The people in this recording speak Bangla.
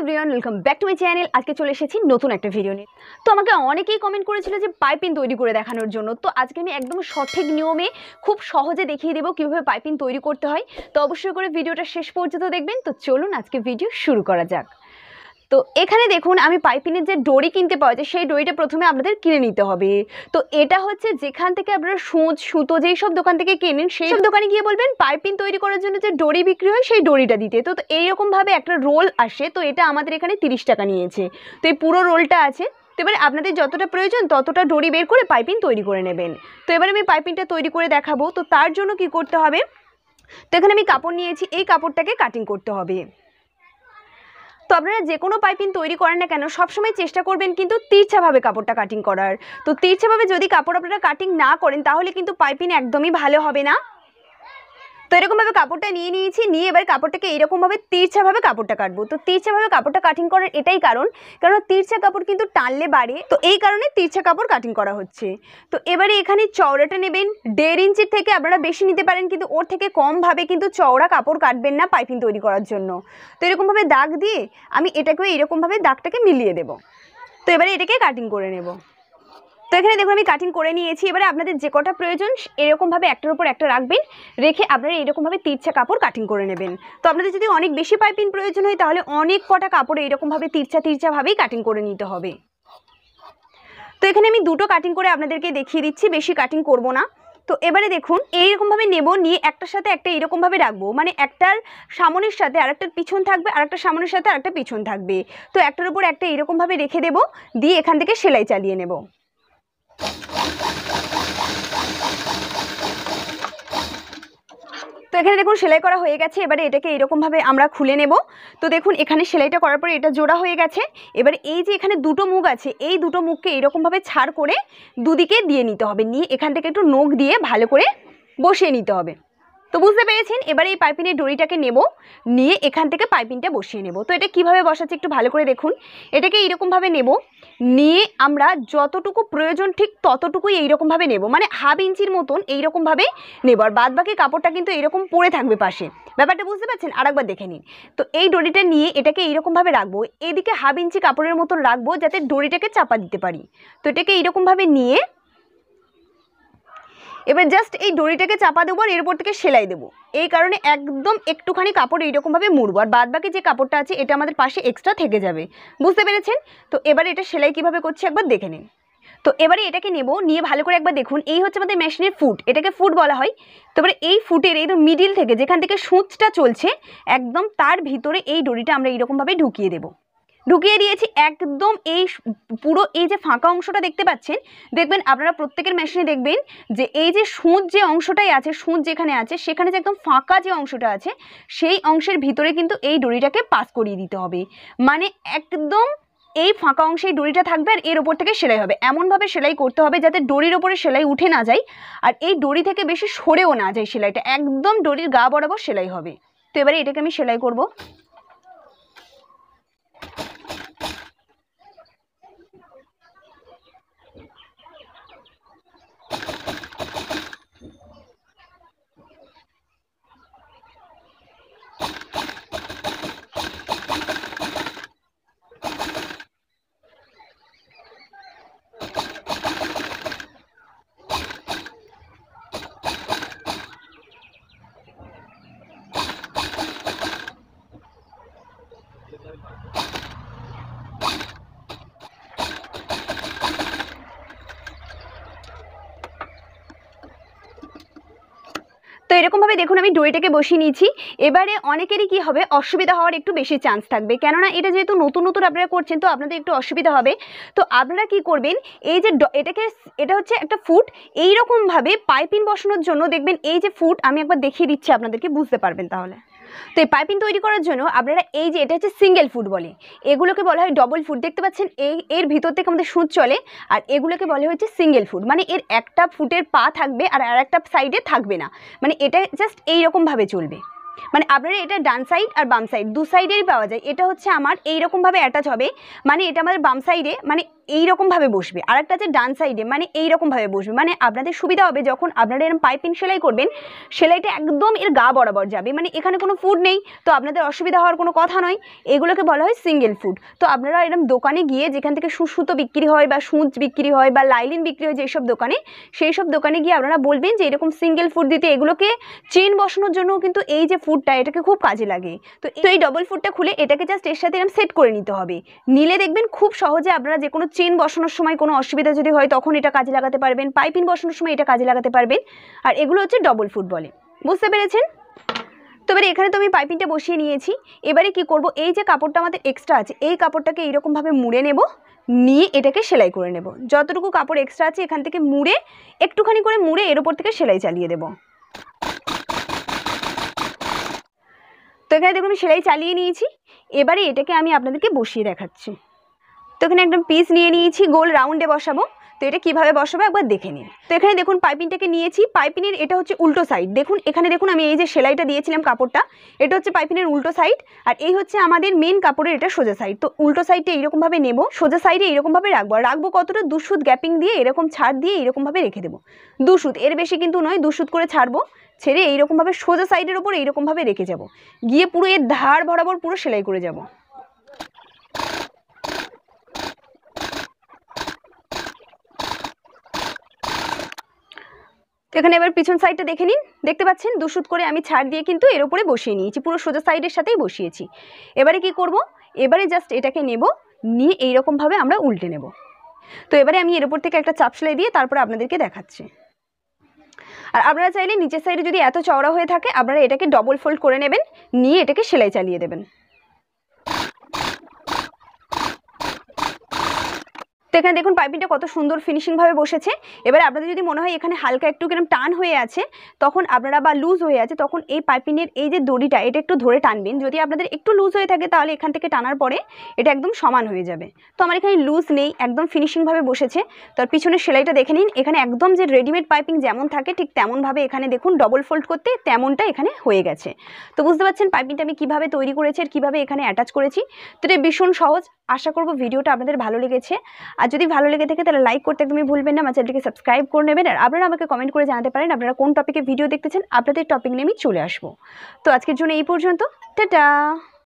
Everyone welcome back to my channel আজকে চলে এসেছি নতুন একটা ভিডিও নিয়ে। তো আমাকে অনেকেই কমেন্ট করেছিল যে পাইপিং তৈরি করে দেখানোর জন্য। তো আজকে আমি একদম সঠিক নিয়মে খুব সহজে দেখিয়ে দেবো কীভাবে পাইপিং তৈরি করতে হয়। তো অবশ্যই করে ভিডিওটা শেষ পর্যন্ত দেখবেন। তো চলুন আজকে ভিডিও শুরু করা যাক। তো এখানে দেখুন, আমি পাইপিনের যে দড়ি কিনতে পাওয়া যায়, সেই দড়িটা প্রথমে আপনাদের কিনে নিতে হবে। তো এটা হচ্ছে যেখান থেকে আপনারা সুঁচ, সুতো যেই সব দোকান থেকে কেনেন, সেই সব দোকানে গিয়ে বলবেন, পাইপিন তৈরি করার জন্য যে দড়ি বিক্রি হয়, সেই দড়িটা দিতে। তো এইরকমভাবে একটা রোল আসে, তো এটা আমাদের এখানে তিরিশ টাকা নিয়েছে। তো এই পুরো রোলটা আছে। তো এবারে আপনাদের যতটা প্রয়োজন, ততটা দড়ি বের করে পাইপিন তৈরি করে নেবেন। তো এবারে আমি পাইপিনটা তৈরি করে দেখাবো। তো তার জন্য কি করতে হবে? তো এখানে আমি কাপড় নিয়েছি, এই কাপড়টাকে কাটিং করতে হবে। তো আপনারা যে কোনো পাইপিং তৈরি করেন না কেন, সবসময় চেষ্টা করবেন কিন্তু তীর্ছাভাবে কাপড়টা কাটিং করার। তো তীর্ছাভাবে যদি কাপড় আপনারা কাটিং না করেন, তাহলে কিন্তু পাইপিং একদমই ভালো হবে না। তো এরকমভাবে কাপড়টা নিয়ে নিয়েছি, নিয়ে এবার কাপড়টাকে এরকমভাবে তিরছাভাবে কাপড়টা কাটবো। তো তিরছাভাবে কাপড়টা কাটিং করার এটাই কারণ কারণ তিরছা কাপড় কিন্তু টানলে বাড়ে। তো এই কারণে তিরছা কাপড় কাটিং করা হচ্ছে। তো এবারে এখানে চওড়াটা নেবেন। দেড় ইঞ্চির থেকে আপনারা বেশি নিতে পারেন, কিন্তু ওর থেকে কমভাবে কিন্তু চওড়া কাপড় কাটবেন না পাইপিং তৈরি করার জন্য। তো এরকমভাবে দাগ দিয়ে আমি এটাকেও এরকমভাবে দাগটাকে মিলিয়ে দেবো। তো এবারে এটাকে কাটিং করে নেব। তো এখানে দেখুন আমি কাটিং করে নিয়েছি। এবারে আপনাদের যে কটা প্রয়োজন এরকমভাবে একটার উপর একটা রাখবেন, রেখে আপনারা এরকমভাবে তিরছা কাপড় কাটিং করে নেবেন। তো আপনাদের যদি অনেক বেশি পাইপিং প্রয়োজন হয়, তাহলে অনেক কটা কাপড় এরকমভাবে তিরছা তিরছাভাবেই কাটিং করে নিতে হবে। তো এখানে আমি দুটো কাটিং করে আপনাদেরকে দেখিয়ে দিচ্ছি, বেশি কাটিং করব না। তো এবারে দেখুন এইরকমভাবে নেব, নিয়ে একটার সাথে একটা এরকমভাবে রাখব। মানে একটার সামনের সাথে আরেকটার পিছন থাকবে, আরেকটা সামনের সাথে আরেকটা পিছন থাকবে। তো একটার উপর একটা এরকমভাবে রেখে দেব, দিয়ে এখান থেকে সেলাই চালিয়ে নেব। এখানে দেখুন সেলাই করা হয়ে গেছে, এবারে এটাকে এরকমভাবে আমরা খুলে নেব। তো দেখুন, এখানে সেলাইটা করার পরে এটা জোড়া হয়ে গেছে। এবার এই যে এখানে দুটো মুখ আছে, এই দুটো মুখকে এরকমভাবে ছাড় করে দুদিকে দিয়ে নিতে হবে। নিয়ে এখান থেকে একটু নখ দিয়ে ভালো করে বসিয়ে নিতে হবে। তো বুঝতে পেরেছেন? এবারে এই পাইপিনের দড়িটাকে নেব, নিয়ে এখান থেকে পাইপিনটা বসিয়ে নেব। তো এটা কীভাবে বসাচ্ছি একটু ভালো করে দেখুন। এটাকে এইরকমভাবে নেব, নিয়ে আমরা যতটুকু প্রয়োজন ঠিক ততটুকুই এইরকমভাবে নেব। মানে হাফ ইঞ্চির মতন এইরকমভাবে নেব। আর বাদ বাকি কাপড়টা কিন্তু এরকম পরে থাকবে পাশে। ব্যাপারটা বুঝতে পারছেন? আরেকবার দেখে নিন। তো এই দড়িটা নিয়ে এটাকে এইরকমভাবে রাখব। এদিকে হাফ ইঞ্চি কাপড়ের মতন রাখব, যাতে দড়িটাকে চাপা দিতে পারি। তো এটাকে এইরকমভাবে নিয়ে এবার জাস্ট এই দড়িটাকে চাপা দেবো আর এর উপর থেকে সেলাই দেবো। এই কারণে একদম একটুখানি কাপড় এইরকমভাবে মুড়বো। আর বাদ বাকি যে কাপড়টা আছে, এটা আমাদের পাশে এক্সট্রা থেকে যাবে। বুঝতে পেরেছেন? তো এবারে এটা সেলাই কীভাবে করছি একবার দেখে নিন। তো এবারে এটাকে নেব, নিয়ে ভালো করে একবার দেখুন। এই হচ্ছে আমাদের মেশিনের ফুট এটাকে ফুট বলা হয়। তো এবারে এই ফুটের এই মিডিল থেকে যেখান থেকে সূচটা চলছে, একদম তার ভিতরে এই দড়িটা আমরা এইরকমভাবে ঢুকিয়ে দেবো। ঢুকিয়ে দিয়েছি। একদম এই পুরো এই যে ফাঁকা অংশটা দেখতে পাচ্ছেন, দেখবেন আপনারা প্রত্যেকের মেশিনে দেখবেন যে এই যে সুঁচ যে অংশটাই আছে, সুঁচ যেখানে আছে, সেখানে যে একদম ফাঁকা যে অংশটা আছে, সেই অংশের ভিতরে কিন্তু এই ডরিটাকে পাস করিয়ে দিতে হবে। মানে একদম এই ফাঁকা অংশে দড়িটা থাকবে আর এর ওপর থেকে সেলাই হবে। এমনভাবে সেলাই করতে হবে যাতে দড়ির ওপরে সেলাই উঠে না যায় আর এই দড়ি থেকে বেশি সরেও না যায় সেলাইটা। একদম ডরির গা বরাবর সেলাই হবে। তো এবারে এটাকে আমি সেলাই করব। তো এরকমভাবে দেখুন, আমি ডইটাকে বসিয়ে নিয়েছি। এবারে অনেকেরই কি হবে, অসুবিধা হওয়ার একটু বেশি চান্স থাকবে। কেননা এটা যেহেতু নতুন নতুন আপনারা করছেন, তো আপনাদের একটু অসুবিধা হবে। তো আপনারা কি করবেন, এই যে এটাকে এটা হচ্ছে একটা ফুট এইরকমভাবে পাইপিং বসানোর জন্য দেখবেন, এই যে ফুট আমি একবার দেখিয়ে দিচ্ছি আপনাদেরকে, বুঝতে পারবেন তাহলে। তো এই পাইপিং তৈরি করার জন্য আপনারা এই যে, এটা হচ্ছে সিঙ্গেল ফুট বলে। এগুলোকে বলা হয় ডবল ফুট দেখতে পাচ্ছেন, এই, এর ভিতর থেকে আমাদের সুচ চলে আর এগুলোকে বলা হচ্ছে সিঙ্গেল ফুট মানে এর একটা ফুটের পা থাকবে আর আর একটা সাইডে থাকবে না। মানে এটা জাস্ট এইরকমভাবে চলবে। মানে আপনারা এটা ডান সাইড আর বাম সাইড দু সাইডেরই পাওয়া যায়। এটা হচ্ছে আমার এইরকমভাবে অ্যাটাচ হবে। মানে এটা আমাদের বাম সাইডে মানে এইরকমভাবে বসবে। আর একটা আছে ডান সাইডে মানে এইরকমভাবে বসবে। মানে আপনাদের সুবিধা হবে যখন আপনারা এরকম পাইপিং সেলাই করবেন, সেলাইটা একদম এর গা বরাবর যাবে। মানে এখানে কোনো ফুড নেই, তো আপনাদের অসুবিধা হওয়ার কোনো কথা নয়। এগুলোকে বলা হয় সিঙ্গেল ফুড তো আপনারা এরকম দোকানে গিয়ে যেখান থেকে সুসুতো বিক্রি হয় বা সুঁচ বিক্রি হয় বা লাইলিন বিক্রি হয় যেসব দোকানে সেই সব দোকানে গিয়ে আপনারা বলবেন যে এরকম সিঙ্গেল ফুড দিতে এগুলোকে চেন বসানোর জন্য কিন্তু এই যে ফুডটা এটাকে খুব কাজে লাগে। তো এই ডবল ফুডটা খুলে এটাকে জাস্ট এর সাথে এরকম সেট করে নিতে হবে। নিলে দেখবেন খুব সহজে আপনারা যে কোনো চেন বসানোর সময় কোনো অসুবিধা যদি হয়, তখন এটা কাজে লাগাতে পারবেন। পাইপিন বসানোর সময় এটা কাজে লাগাতে পারবেন। আর এগুলো হচ্ছে ডবল ফুট বলে বুঝতে পেরেছেন? তো এবারে এখানে তো আমি পাইপিংটা বসিয়ে নিয়েছি। এবারে কি করব? এই যে কাপড়টা আমাদের এক্সট্রা আছে, এই কাপড়টাকে এইরকমভাবে মুড়ে নেব, নিয়ে এটাকে সেলাই করে নেব। যতটুকু কাপড় এক্সট্রা আছে, এখান থেকে মুড়ে, একটুখানি করে মুড়ে এর ওপর থেকে সেলাই চালিয়ে দেব। তো এখানে দেখুন আমি সেলাই চালিয়ে নিয়েছি। এবারে এটাকে আমি আপনাদেরকে বসিয়ে দেখাচ্ছি। তো এখানে একদম পিস নিয়ে নিয়েছি, গোল রাউন্ডে বসাবো। তো এটা কীভাবে বসাবো একবার দেখে নিন। তো এখানে দেখুন পাইপিংটাকে নিয়েছি। পাইপিনের এটা হচ্ছে উল্টো সাইড দেখুন, এখানে দেখুন আমি এই যে সেলাইটা দিয়েছিলাম কাপড়টা, এটা হচ্ছে পাইপিনের উল্টো সাইড আর এই হচ্ছে আমাদের মেন কাপড়ের এটা সোজা সাইড তো উল্টো সাইডটা এইরকমভাবে নেব, সোজা সাইডে এইরকমভাবে রাখব। আর রাখব কতটা? দুশুদ গ্যাপিং দিয়ে এরকম ছাড় দিয়ে এইরকমভাবে রেখে দেবো। দুশুদ এর বেশি কিন্তু নয় দুশুদ করে ছাড়বো। ছেড়ে এইরকমভাবে সোজা সাইডের ওপর এইরকমভাবে রেখে যাব। গিয়ে পুরো এর ধার বরাবর পুরো সেলাই করে যাব। এখানে এবার পিছন সাইডটা দেখে নিন। দেখতে পাচ্ছেন দুশুদ করে আমি ছাড় দিয়ে কিন্তু এর উপরে বসিয়ে নিয়েছি। পুরো সোজা সাইডের সাথেই বসিয়েছি। এবারে কি করব? এবারে জাস্ট এটাকে নেব, নিয়ে এইরকমভাবে আমরা উল্টে নেব। তো এবারে আমি এর উপর থেকে একটা চাপ সেলাই দিয়ে তারপরে আপনাদেরকে দেখাচ্ছি। আর আপনারা চাইলে নিচের সাইডে যদি এত চওড়া হয়ে থাকে, আপনারা এটাকে ডবল ফোল্ড করে নেবেন, নিয়ে এটাকে সেলাই চালিয়ে দেবেন। তো এখানে দেখুন পাইপিংটা কত সুন্দর ফিনিশিংভাবে বসেছে। এবার আপনাদের যদি মনে হয় এখানে হালকা একটু কিরম টান হয়ে আছে, তখন আপনারা বা লুজ হয়ে আছে, তখন এই পাইপিংয়ের এই যে দড়িটা, এটা একটু ধরে টানবেন। যদি আপনাদের একটু লুজ হয়ে থাকে, তাহলে এখান থেকে টানার পরে এটা একদম সমান হয়ে যাবে। তো আমার এখানে লুজ নেই, একদম ফিনিশিংভাবে বসেছে। তার পিছনের সেলাইটা দেখে নিন, এখানে একদম যে রেডিমেড পাইপিং যেমন থাকে, ঠিক তেমনভাবে এখানে দেখুন ডবল ফোল্ড করতে তেমনটা এখানে হয়ে গেছে। তো বুঝতে পারছেন পাইপিংটা আমি কীভাবে তৈরি করেছি আর কীভাবে এখানে অ্যাটাচ করেছি? তো এটা ভীষণ সহজ। আশা করব ভিডিওটা আপনাদের ভালো লেগেছে। আর যদি ভালো লেগে থাকে তাহলে লাইক করতে একদমই ভুলবেন না, আমার চ্যানেলটিকে সাবস্ক্রাইব করে নেবেন। আর আপনারা আমাকে কমেন্ট করে জানাতে পারেন আপনারা কোন টপিকে ভিডিও দেখতে চান আপনাদের টপিক নিয়ে আমি চলে আসব। তো আজকের জন্য এই পর্যন্ত, টাটা!